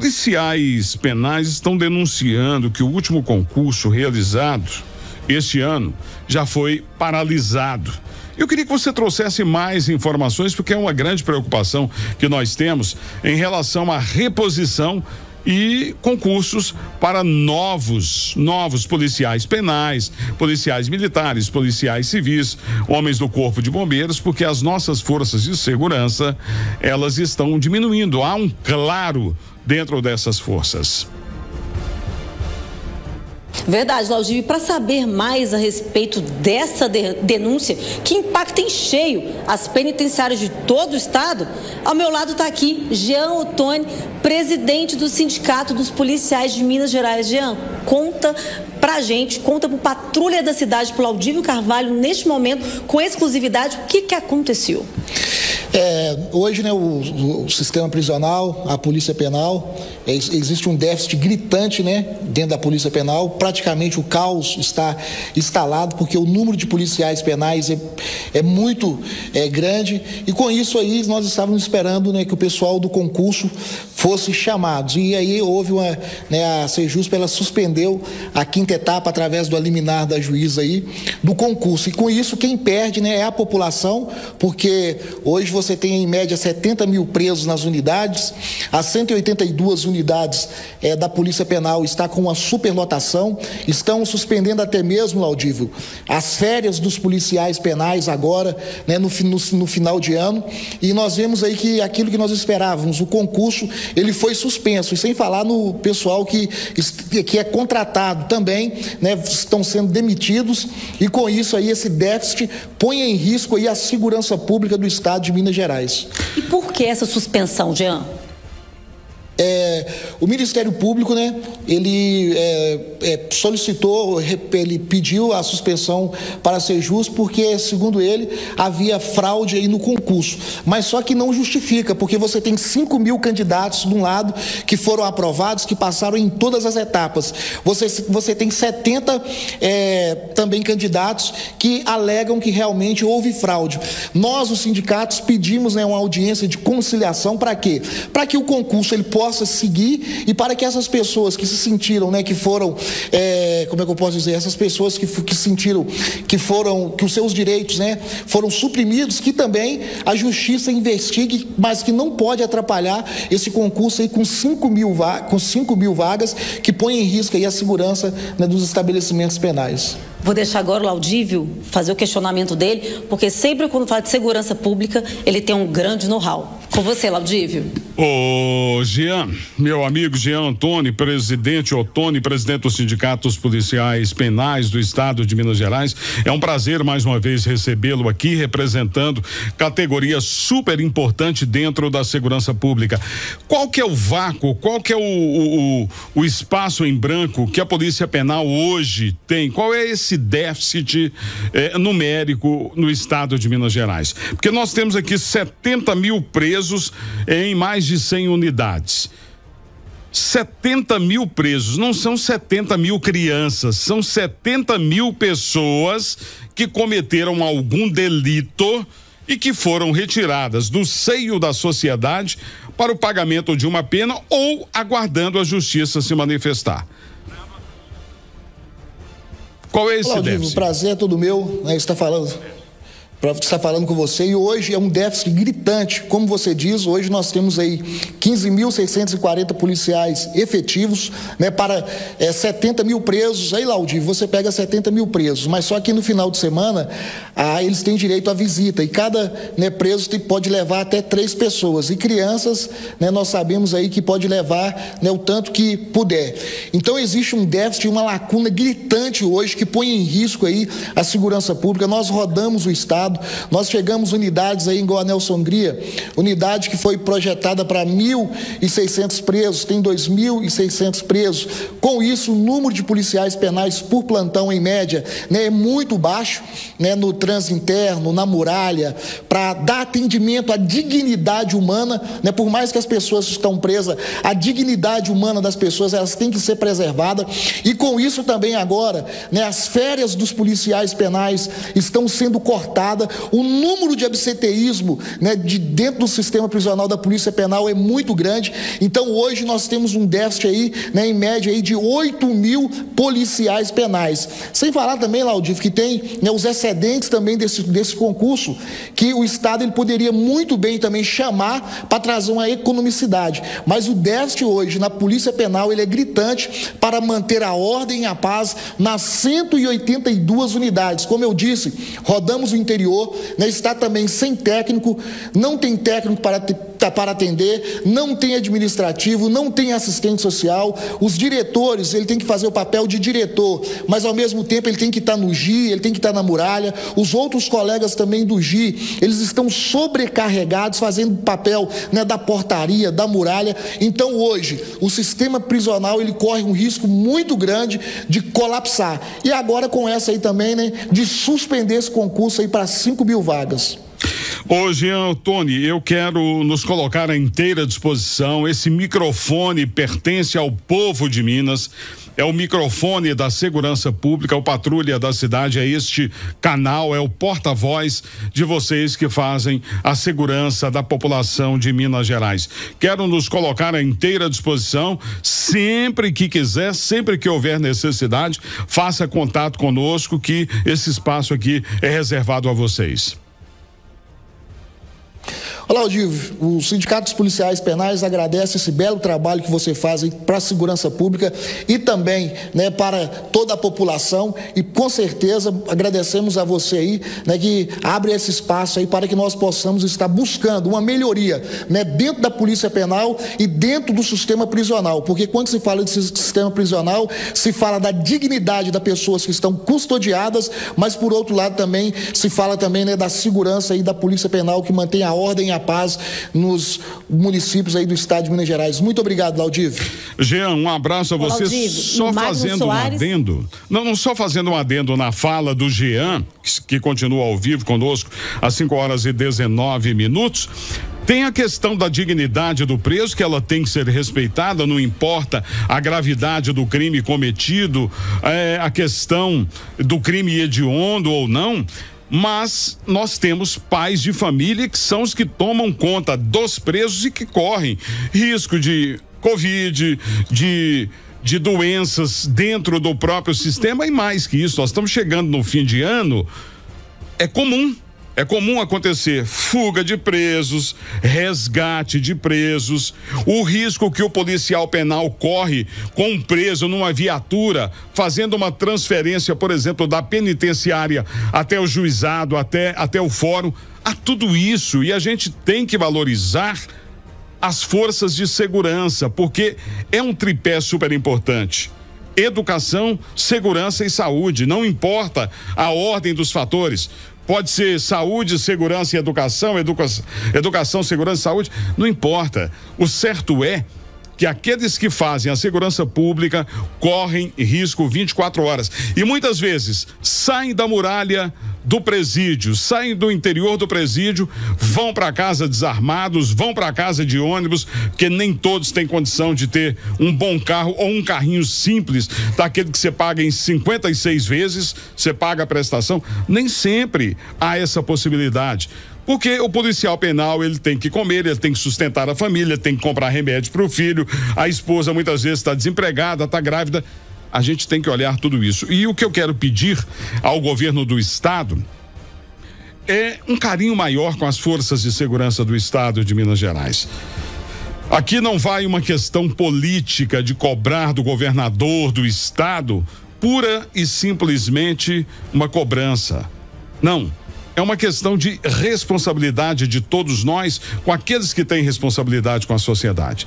Policiais penais estão denunciando que o último concurso realizado este ano já foi paralisado. Eu queria que você trouxesse mais informações, porque é uma grande preocupação que nós temos em relação à reposição e concursos para novos, novos policiais penais, policiais militares, policiais civis, homens do corpo de bombeiros, porque as nossas forças de segurança, elas estão diminuindo. Há um claro dentro dessas forças. Verdade, Laudívio. Para saber mais a respeito dessa de denúncia, que impacta em cheio as penitenciárias de todo o estado, ao meu lado está aqui Jean Ottoni, presidente do Sindicato dos Policiais de Minas Gerais. Jean, conta pra gente, conta pro Patrulha da Cidade, pro Laudívio Carvalho, neste momento, com exclusividade, o que, que aconteceu. É, hoje, né, o, o, sistema prisional, a polícia penal, é, existe um déficit gritante né, dentro da polícia penal. Praticamente o caos está instalado, porque o número de policiais penais é, é muito é, grande. E com isso aí, nós estávamos esperando né, que o pessoal do concurso fosse chamado. E aí houve uma. Né, a Sejusp ela suspendeu a quinta etapa através do liminar da juíza aí do concurso. E com isso, quem perde né, é a população, porque hoje você tem em média 70 mil presos nas unidades, as 182 unidades é, da Polícia Penal está com uma superlotação, estão suspendendo até mesmo, Laudível, as férias dos policiais penais agora, né, no, no, no final de ano, e nós vemos aí que aquilo que nós esperávamos, o concurso, ele foi suspenso, e sem falar no pessoal que, que é contratado também, né, estão sendo demitidos, e com isso aí esse déficit põe em risco aí a segurança pública do Estado de Minas Gerais. E por que essa suspensão, Jean? É, o Ministério Público, né, ele é, é, solicitou, ele pediu a suspensão para ser justo, porque, segundo ele, havia fraude aí no concurso. Mas só que não justifica, porque você tem 5 mil candidatos de um lado que foram aprovados, que passaram em todas as etapas. Você, você tem 70 é, também candidatos que alegam que realmente houve fraude. Nós, os sindicatos, pedimos né, uma audiência de conciliação para quê? Para que o concurso ele possa possa seguir e para que essas pessoas que se sentiram, né, que foram, é, como é que eu posso dizer, essas pessoas que, que sentiram que foram, que os seus direitos, né, foram suprimidos, que também a justiça investigue, mas que não pode atrapalhar esse concurso aí com 5 mil, com 5 mil vagas que põe em risco aí a segurança né, dos estabelecimentos penais. Vou deixar agora o Laudívio fazer o questionamento dele, porque sempre quando fala de segurança pública, ele tem um grande know-how. Com você, Laudívio. Ô, Jean, meu amigo Jean Antônio, presidente Otone, presidente dos sindicatos policiais penais do estado de Minas Gerais. É um prazer mais uma vez recebê-lo aqui, representando categoria super importante dentro da segurança pública. Qual que é o vácuo, qual que é o, o, o espaço em branco que a polícia penal hoje tem? Qual é esse déficit eh, numérico no estado de Minas Gerais? Porque nós temos aqui 70 mil presos em mais de 100 unidades. 70 mil presos, não são 70 mil crianças, são 70 mil pessoas que cometeram algum delito e que foram retiradas do seio da sociedade para o pagamento de uma pena ou aguardando a justiça se manifestar. Qual é esse Claudinho, déficit? O prazer é todo meu, né, está falando para estar falando com você. E hoje é um déficit gritante. Como você diz, hoje nós temos aí 15.640 policiais efetivos né, para é, 70 mil presos. Aí, Laudi, você pega 70 mil presos, mas só que no final de semana ah, eles têm direito à visita. E cada né, preso tem, pode levar até três pessoas. E crianças, né, nós sabemos aí que pode levar né, o tanto que puder. Então existe um déficit, uma lacuna gritante hoje que põe em risco aí a segurança pública. Nós rodamos o Estado Nós chegamos unidades aí em Nelson Hungria, unidade que foi projetada para 1.600 presos, tem 2.600 presos. Com isso, o número de policiais penais por plantão, em média, né, é muito baixo né, no trânsito interno, na muralha, para dar atendimento à dignidade humana, né, por mais que as pessoas estão presas, a dignidade humana das pessoas elas têm que ser preservada. E com isso também agora, né, as férias dos policiais penais estão sendo cortadas o número de absenteísmo né, de dentro do sistema prisional da Polícia Penal é muito grande. Então hoje nós temos um déficit aí, né, em média aí de 8 mil policiais penais. Sem falar também, Laudif, que tem né, os excedentes também desse, desse concurso, que o Estado ele poderia muito bem também chamar para trazer uma economicidade. Mas o déficit hoje na Polícia Penal ele é gritante para manter a ordem e a paz nas 182 unidades. Como eu disse, rodamos o interior, né, está também sem técnico, não tem técnico para Tá para atender, não tem administrativo, não tem assistente social. Os diretores, ele tem que fazer o papel de diretor, mas ao mesmo tempo ele tem que estar no GI, ele tem que estar na muralha. Os outros colegas também do GI, eles estão sobrecarregados fazendo o papel né, da portaria, da muralha. Então hoje, o sistema prisional ele corre um risco muito grande de colapsar. E agora com essa aí também, né, de suspender esse concurso aí para 5 mil vagas. Jean Tony, eu quero nos colocar à inteira disposição. Esse microfone pertence ao povo de Minas. É o microfone da segurança pública, o patrulha da cidade, é este canal, é o porta-voz de vocês que fazem a segurança da população de Minas Gerais. Quero nos colocar à inteira disposição, sempre que quiser, sempre que houver necessidade, faça contato conosco, que esse espaço aqui é reservado a vocês. Olá, Odívio. O Sindicato dos Policiais Penais agradece esse belo trabalho que você faz para a segurança pública e também né, para toda a população. E com certeza agradecemos a você aí né, que abre esse espaço aí para que nós possamos estar buscando uma melhoria né, dentro da Polícia Penal e dentro do sistema prisional. Porque quando se fala de sistema prisional, se fala da dignidade das pessoas que estão custodiadas, mas por outro lado também se fala também né, da segurança aí da Polícia Penal que mantém a ordem e a paz nos municípios aí do estado de Minas Gerais. Muito obrigado, Laudívio. Jean, um abraço a você. só fazendo Soares... um adendo. Não, não só fazendo um adendo na fala do Jean, que, que continua ao vivo conosco às 5 horas e 19 minutos. Tem a questão da dignidade do preso, que ela tem que ser respeitada, não importa a gravidade do crime cometido, é, a questão do crime hediondo ou não mas nós temos pais de família que são os que tomam conta dos presos e que correm risco de Covid, de de doenças dentro do próprio sistema. E mais que isso, nós estamos chegando no fim de ano, é comum é comum acontecer fuga de presos, resgate de presos, o risco que o policial penal corre com um preso numa viatura, fazendo uma transferência, por exemplo, da penitenciária até o juizado, até, até o fórum. Há tudo isso e a gente tem que valorizar as forças de segurança, porque é um tripé super importante educação, segurança e saúde. Não importa a ordem dos fatores. Pode ser saúde, segurança e educação, educa educação, segurança e saúde, não importa. O certo é que aqueles que fazem a segurança pública correm risco 24 horas. E muitas vezes saem da muralha do presídio, saem do interior do presídio, vão para casa desarmados, vão para casa de ônibus, porque nem todos têm condição de ter um bom carro ou um carrinho simples, daquele que você paga em 56 vezes, você paga a prestação. Nem sempre há essa possibilidade. Porque o policial penal, ele tem que comer, ele tem que sustentar a família, tem que comprar remédio para o filho, a esposa muitas vezes está desempregada, está grávida. A gente tem que olhar tudo isso. E o que eu quero pedir ao governo do estado é um carinho maior com as forças de segurança do estado de Minas Gerais. Aqui não vai uma questão política de cobrar do governador do estado pura e simplesmente uma cobrança. Não é uma questão de responsabilidade de todos nós com aqueles que têm responsabilidade com a sociedade.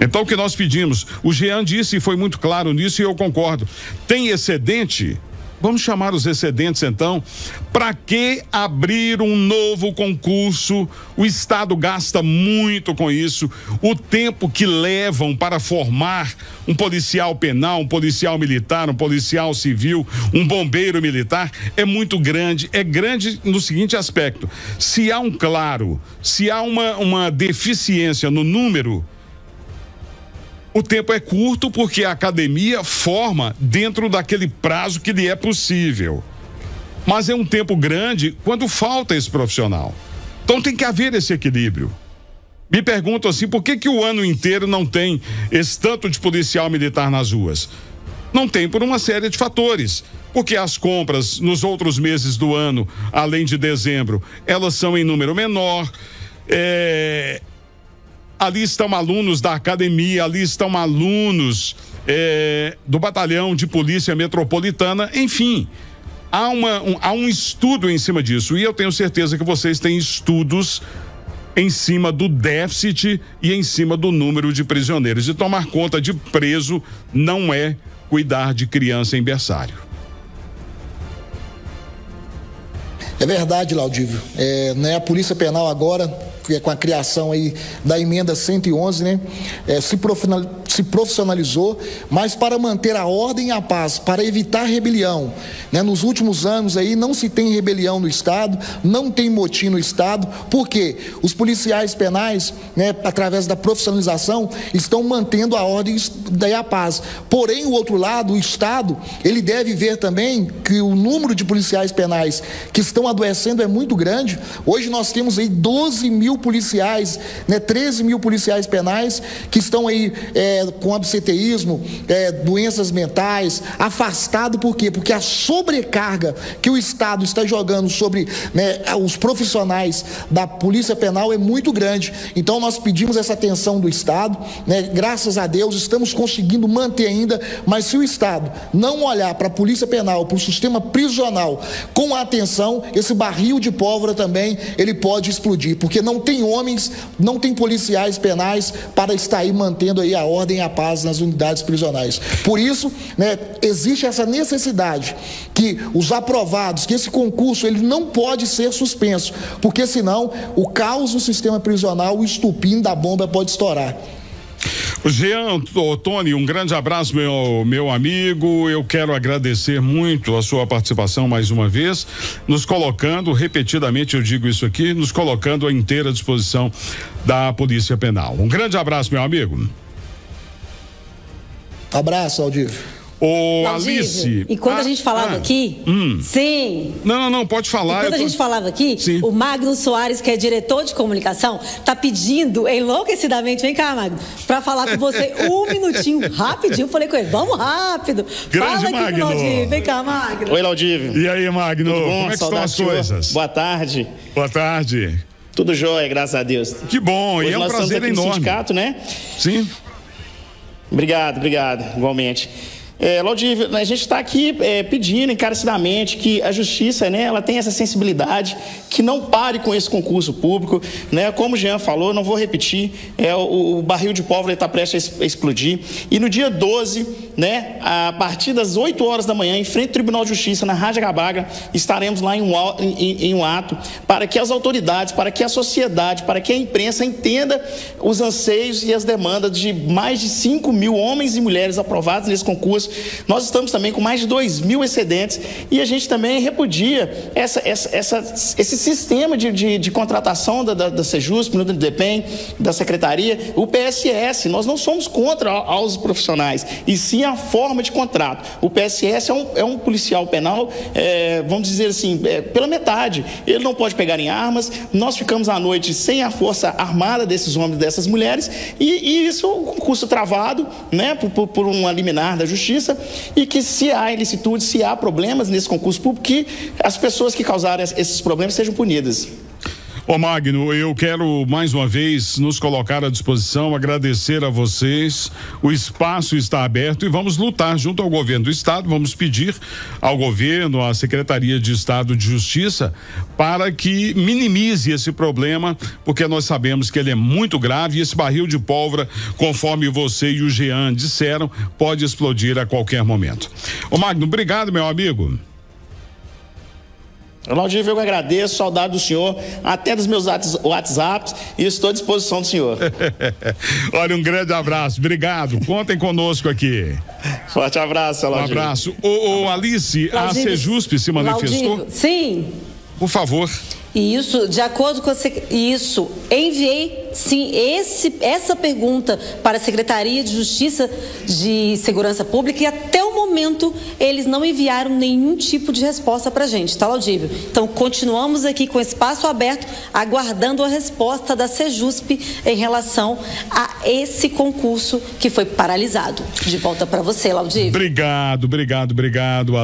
Então, o que nós pedimos, o Jean disse e foi muito claro nisso e eu concordo. Tem excedente? Vamos chamar os excedentes então. Para que abrir um novo concurso? O Estado gasta muito com isso. O tempo que levam para formar um policial penal, um policial militar, um policial civil, um bombeiro militar é muito grande. É grande no seguinte aspecto: se há um claro, se há uma, uma deficiência no número o tempo é curto porque a academia forma dentro daquele prazo que lhe é possível. mas é um tempo grande quando falta esse profissional. Então tem que haver esse equilíbrio. Me pergunto assim, por que que o ano inteiro não tem esse tanto de policial militar nas ruas? Não tem por uma série de fatores. Porque as compras nos outros meses do ano, além de dezembro, elas são em número menor. É... Ali estão alunos da academia, ali estão alunos é... do batalhão de polícia metropolitana, enfim. Há, uma, um, há um estudo em cima disso. E eu tenho certeza que vocês têm estudos em cima do déficit e em cima do número de prisioneiros. E tomar conta de preso não é cuidar de criança em berçário. É verdade, Laudívio. É, né, a Polícia Penal agora com a criação aí da emenda 111, né, é, se, profissionalizou, mas para manter a ordem e a paz, para evitar rebelião. Né, nos últimos anos aí não se tem rebelião no Estado, não tem motim no Estado, porque os policiais penais, né, através da profissionalização, estão mantendo a ordem e a paz. Porém, o outro lado, o Estado, ele deve ver também que o número de policiais penais que estão adoecendo é muito grande. Hoje nós temos aí 12 mil policiais, né, 13 mil policiais penais que estão aí é, com absenteísmo, é, doenças mentais, afastado por quê? Porque a sobrecarga que o Estado está jogando sobre né, os profissionais da Polícia Penal é muito grande. Então nós pedimos essa atenção do Estado, né, graças a Deus estamos conseguindo manter ainda, mas se o Estado não olhar para a Polícia Penal, para o sistema prisional com atenção, esse barril de pólvora também ele pode explodir, porque não tem homens, não tem policiais penais para estar aí mantendo aí a ordem e a paz nas unidades prisionais. Por isso, né, existe essa necessidade que os aprovados, que esse concurso ele não pode ser suspenso, porque senão o caos no sistema prisional, o estupim da bomba pode estourar. Jean, Tony, um grande abraço, meu, meu amigo. Eu quero agradecer muito a sua participação mais uma vez, nos colocando, repetidamente eu digo isso aqui, nos colocando à inteira disposição da Polícia Penal. Um grande abraço, meu amigo. Abraço, Aldir. Ô, Alice. E quando ah, a gente falava ah, aqui, hum. sim. Não, não, não, pode falar. E quando tô... a gente falava aqui, sim. o Magno Soares, que é diretor de comunicação, tá pedindo enlouquecidamente, vem cá, Magno, para falar com você um minutinho, rapidinho. Eu falei com ele, vamos rápido. Grande Fala Magno. aqui Vem cá, Magno. Oi, Laudívio. E aí, Magno? Tudo bom? Como é que estão as coisas? Boa tarde. Boa tarde. Tudo jóia, graças a Deus. Que bom, Hoje e é um prazer enorme. No sindicato, né? Sim. Obrigado, obrigado, igualmente. É, Laudívio, a gente está aqui é, pedindo encarecidamente que a justiça, né, ela tem essa sensibilidade, que não pare com esse concurso público, né, como o Jean falou, não vou repetir, é, o, o barril de pólvora está prestes a explodir, e no dia 12, né, a partir das 8 horas da manhã, em frente ao Tribunal de Justiça, na Rádio Gabaga, estaremos lá em um, em, em um ato para que as autoridades, para que a sociedade, para que a imprensa entenda os anseios e as demandas de mais de 5 mil homens e mulheres aprovados nesse concurso, nós estamos também com mais de 2 mil excedentes e a gente também repudia essa, essa, essa esse sistema de, de, de contratação da, da, da Sejusp, do DEPEN, da Secretaria, o PSS. Nós não somos contra aos profissionais, e sim a forma de contrato. O PSS é um, é um policial penal, é, vamos dizer assim, é, pela metade. Ele não pode pegar em armas, nós ficamos à noite sem a força armada desses homens e dessas mulheres, e, e isso um concurso travado né, por, por um liminar da justiça Justiça e que se há ilicitude, se há problemas nesse concurso público, que as pessoas que causaram esses problemas sejam punidas. Ô Magno, eu quero mais uma vez nos colocar à disposição, agradecer a vocês. O espaço está aberto e vamos lutar junto ao governo do estado. Vamos pedir ao governo, à Secretaria de Estado de Justiça, para que minimize esse problema, porque nós sabemos que ele é muito grave e esse barril de pólvora, conforme você e o Jean disseram, pode explodir a qualquer momento. Ô Magno, obrigado, meu amigo. Ronaldinho, eu agradeço, saudade do senhor, até dos meus WhatsApps e estou à disposição do senhor. Olha, um grande abraço, obrigado. Contem conosco aqui. Forte abraço, Ronaldinho. Um abraço. Ô, ô Alice, a Sejusp se manifestou? Sim. Por favor. Isso, de acordo com a, isso, enviei sim esse, essa pergunta para a Secretaria de Justiça de Segurança Pública e até o momento eles não enviaram nenhum tipo de resposta para a gente, tá, Laudívio? Então continuamos aqui com espaço aberto, aguardando a resposta da Sejusp em relação a esse concurso que foi paralisado. De volta para você, Laudívio. Obrigado, obrigado, obrigado.